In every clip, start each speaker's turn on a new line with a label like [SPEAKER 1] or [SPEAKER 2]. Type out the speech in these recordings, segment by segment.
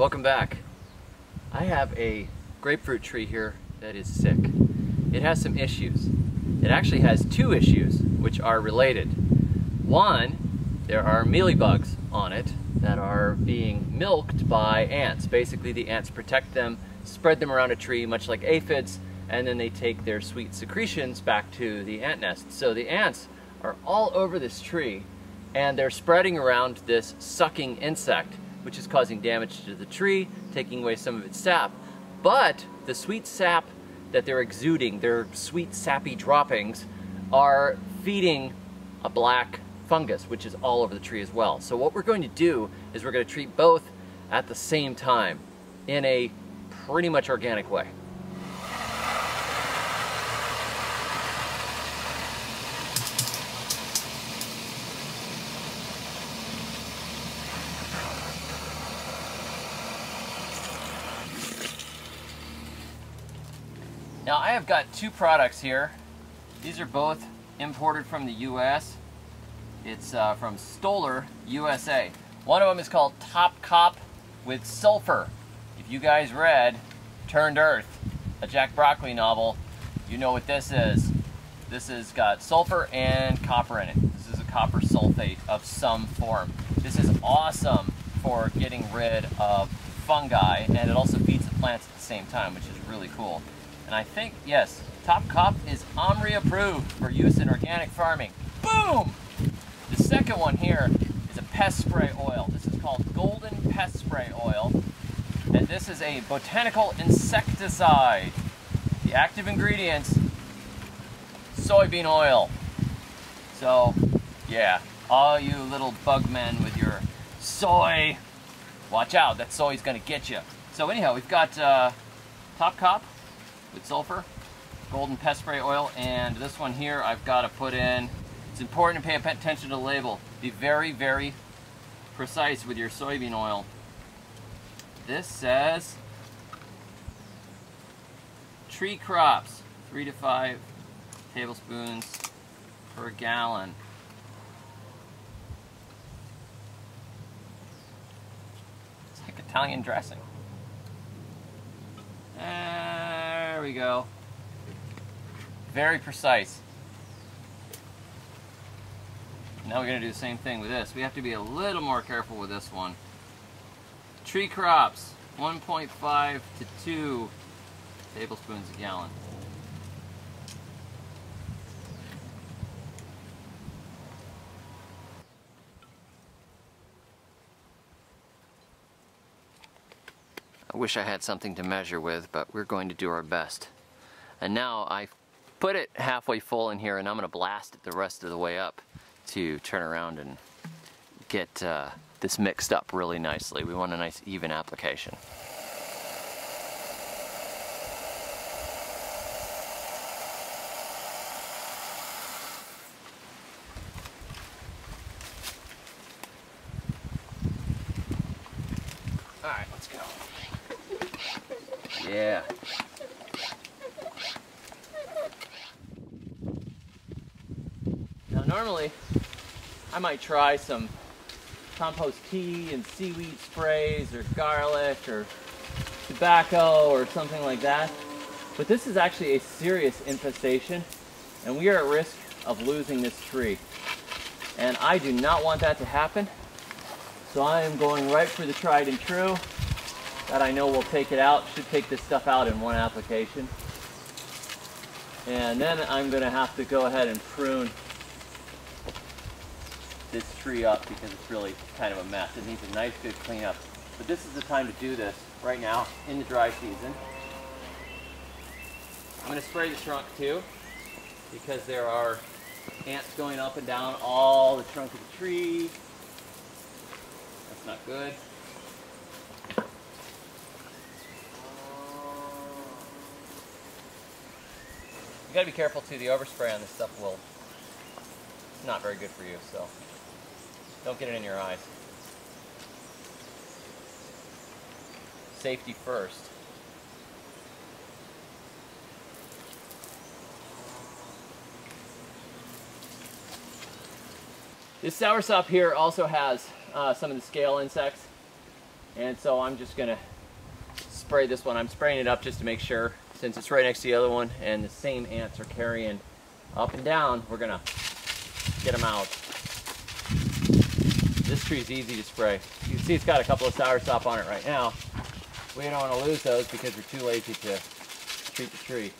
[SPEAKER 1] Welcome back. I have a grapefruit tree here that is sick. It has some issues. It actually has two issues which are related. One, there are mealybugs on it that are being milked by ants. Basically the ants protect them, spread them around a tree much like aphids, and then they take their sweet secretions back to the ant nest. So the ants are all over this tree and they're spreading around this sucking insect which is causing damage to the tree, taking away some of its sap. But the sweet sap that they're exuding, their sweet sappy droppings, are feeding a black fungus, which is all over the tree as well. So what we're going to do is we're going to treat both at the same time in a pretty much organic way. Now I have got two products here. These are both imported from the US. It's uh, from Stoller USA. One of them is called Top Cop with Sulfur. If you guys read Turned Earth, a Jack Broccoli novel, you know what this is. This has got sulfur and copper in it. This is a copper sulfate of some form. This is awesome for getting rid of fungi and it also feeds the plants at the same time, which is really cool. And I think, yes, Top Cop is OMRI approved for use in organic farming. Boom! The second one here is a pest spray oil. This is called Golden Pest Spray Oil. And this is a botanical insecticide. The active ingredients, soybean oil. So, yeah, all you little bug men with your soy, watch out, that soy's gonna get you. So anyhow, we've got uh, Top Cop, with sulfur, golden pest spray oil, and this one here I've got to put in. It's important to pay attention to the label. Be very, very precise with your soybean oil. This says tree crops, three to five tablespoons per gallon. It's like Italian dressing. Uh, There we go. Very precise. Now we're going to do the same thing with this. We have to be a little more careful with this one. Tree crops, 1.5 to 2 tablespoons a gallon. I wish I had something to measure with, but we're going to do our best. And now I put it halfway full in here and I'm going to blast it the rest of the way up to turn around and get uh, this mixed up really nicely. We want a nice even application. Yeah. Now normally, I might try some compost tea and seaweed sprays or garlic or tobacco or something like that. But this is actually a serious infestation and we are at risk of losing this tree. And I do not want that to happen. So I am going right for the tried and true that I know will take it out. Should take this stuff out in one application. And then I'm going to have to go ahead and prune this tree up because it's really kind of a mess. It needs a nice good cleanup. But this is the time to do this right now in the dry season. I'm going to spray the trunk too because there are ants going up and down all the trunk of the tree. That's not good. You gotta be careful too, the overspray on this stuff will, it's not very good for you, so don't get it in your eyes. Safety first. This soursop here also has uh, some of the scale insects. And so I'm just gonna spray this one. I'm spraying it up just to make sure, since it's right next to the other one and the same ants are carrying up and down, we're gonna get them out. This tree's easy to spray. You can see it's got a couple of soursop on it right now. We don't want to lose those because we're too lazy to treat the tree.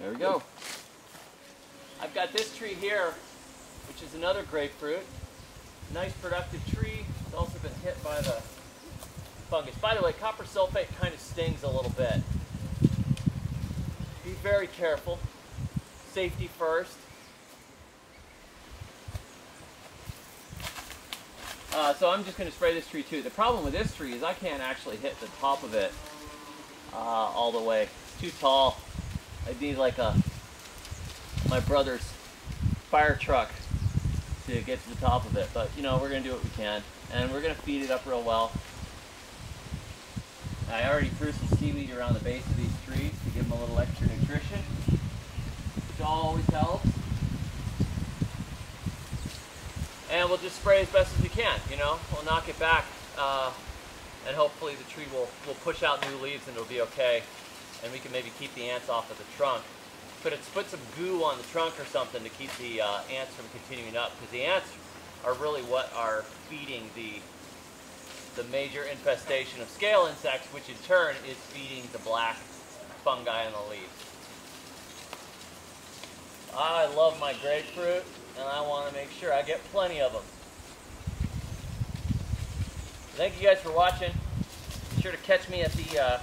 [SPEAKER 1] There we go. I've got this tree here, which is another grapefruit. Nice productive tree. It's also been hit by the fungus. By the way, copper sulfate kind of stings a little bit. Be very careful. Safety first. Uh, so I'm just going to spray this tree too. The problem with this tree is I can't actually hit the top of it uh, all the way. It's too tall. I need like a my brother's fire truck to get to the top of it. But you know, we're gonna do what we can. And we're gonna feed it up real well. I already threw some seaweed around the base of these trees to give them a little extra nutrition, which always helps. And we'll just spray as best as we can, you know? We'll knock it back, uh, and hopefully the tree will, will push out new leaves and it'll be okay and we can maybe keep the ants off of the trunk. But it's put some goo on the trunk or something to keep the uh, ants from continuing up because the ants are really what are feeding the the major infestation of scale insects, which in turn is feeding the black fungi on the leaves. I love my grapefruit, and I want to make sure I get plenty of them. Thank you guys for watching. Be sure to catch me at the uh,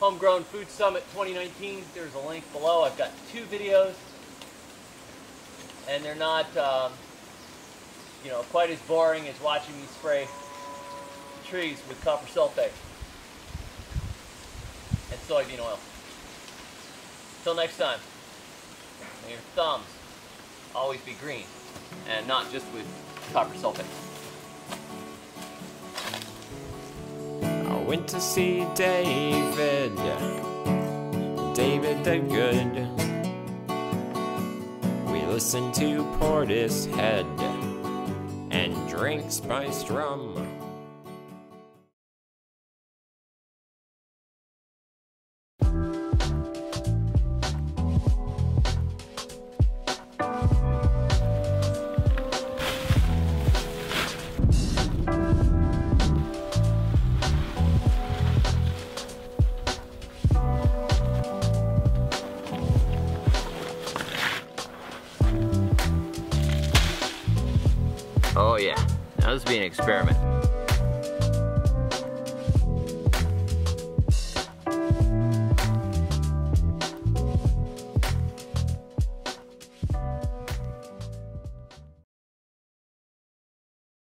[SPEAKER 1] Homegrown Food Summit 2019. There's a link below. I've got two videos, and they're not, um, you know, quite as boring as watching me spray trees with copper sulfate and soybean oil. Until next time, your thumbs always be green, and not just with copper sulfate.
[SPEAKER 2] Went to see David, David the Good. We listened to Portishead and drank spiced rum.
[SPEAKER 1] Oh yeah, now this will be an experiment.